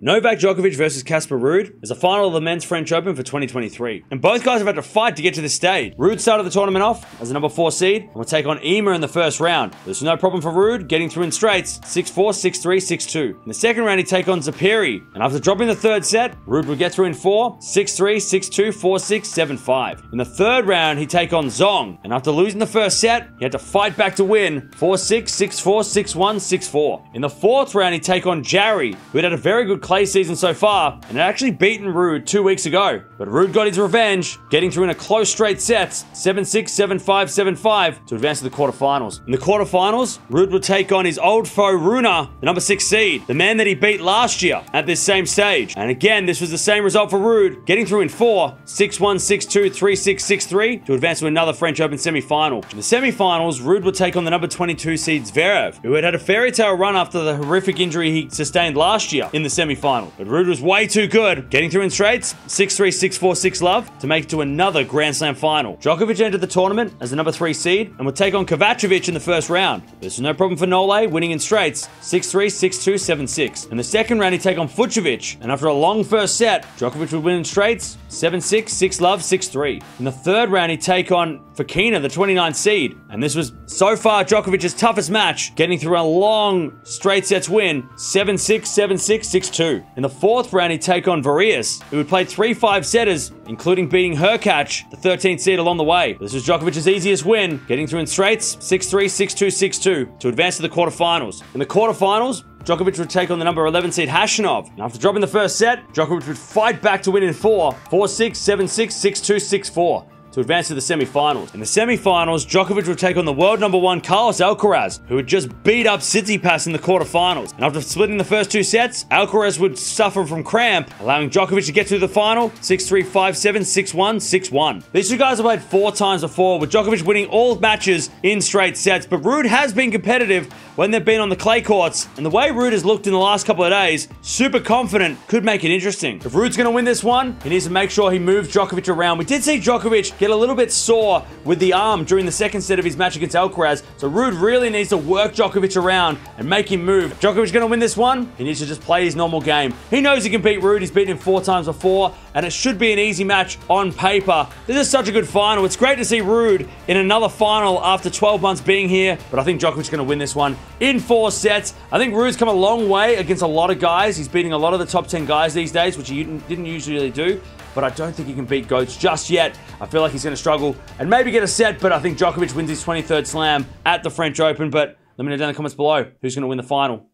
Novak Djokovic versus Casper Ruud is the final of the men's French Open for 2023. And both guys have had to fight to get to this stage. Ruud started the tournament off as a number 4 seed and will take on Ymer in the first round. There's no problem for Ruud getting through in straights 6-4, 6-3, 6-2. In the second round, he'd take on Zeppieri. And after dropping the third set, Ruud would get through in 4, 6-3, 6-2, 4-6, 7-5. In the third round, he'd take on Zhang. And after losing the first set, he had to fight back to win 4-6, 6-4, 6-1, 6-4. In the fourth round, he'd take on Jarry, who had had a very good clay season so far, and had actually beaten Ruud two weeks ago. But Ruud got his revenge, getting through in a close straight sets, 7-6, 7-5, 7-5, to advance to the quarterfinals. In the quarterfinals, Ruud would take on his old foe Rune, the number 6 seed, the man that he beat last year at this same stage. And again, this was the same result for Ruud, getting through in 4, 6-1, 6-2, 3-6, 6-3, to advance to another French Open semi-final. In the semi-finals, Ruud would take on the number 22 seed Zverev, who had had a fairy tale run after the horrific injury he sustained last year in the semi-final. But Ruud was way too good, getting through in straights, 6-3, 6-4, 6-love, to make it to another Grand Slam final. Djokovic entered the tournament as the number 3 seed and would take on Kovacevic in the first round. This was no problem for Nole, winning in straights, 6-3, 6-2, 7-6. In the second round, he'd take on Fucsovics, and after a long first set, Djokovic would win in straights, 7-6, 6-love, 6-3. In the third round, he'd take on Fokina, the 29th seed, and this was so far Djokovic's toughest match, getting through a long straight sets win, 7-6, 7-6, 6-2. In the fourth round, he'd take on Varillas, who would play three 5-setters, including beating Hurkacz, the 13th seed along the way. This was Djokovic's easiest win, getting through in straights, 6-3, 6-2, 6-2, to advance to the quarterfinals. In the quarterfinals, Djokovic would take on the number 11 seed Khachanov. And after dropping the first set, Djokovic would fight back to win in 4, 4-6, 7-6, 6-2, 6-4 to advance to the semi-finals. In the semi-finals, Djokovic would take on the world number one Carlos Alcaraz, who had just beat up Tsitsipas in the quarterfinals. And after splitting the first two sets, Alcaraz would suffer from cramp, allowing Djokovic to get to the final 6-3, 5-7, 6-1, 6-1. These two guys have played four times before, with Djokovic winning all matches in straight sets, but Ruud has been competitive when they've been on the clay courts, and the way Ruud has looked in the last couple of days, super confident, could make it interesting. If Ruud's going to win this one, he needs to make sure he moves Djokovic around. We did see Djokovic get a little bit sore with the arm during the second set of his match against Alcaraz, so Ruud really needs to work Djokovic around and make him move. Djokovic going to win this one, he needs to just play his normal game. He knows he can beat Ruud, he's beaten him four times before, and it should be an easy match on paper. This is such a good final. It's great to see Ruud in another final after 12 months being here, but I think Djokovic's going to win this one in four sets. I think Ruud's come a long way against a lot of guys. He's beating a lot of the top 10 guys these days, which he didn't usually do but I don't think he can beat Goats just yet. I feel like he's going to struggle and maybe get a set, but I think Djokovic wins his 23rd slam at the French Open. But let me know down in the comments below who's going to win the final.